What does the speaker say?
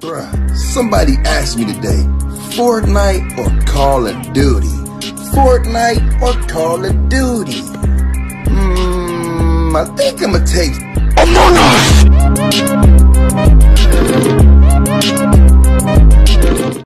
Bruh, somebody asked me today, Fortnite or Call of Duty? Fortnite or Call of Duty? Hmm, I think I'ma take Among no!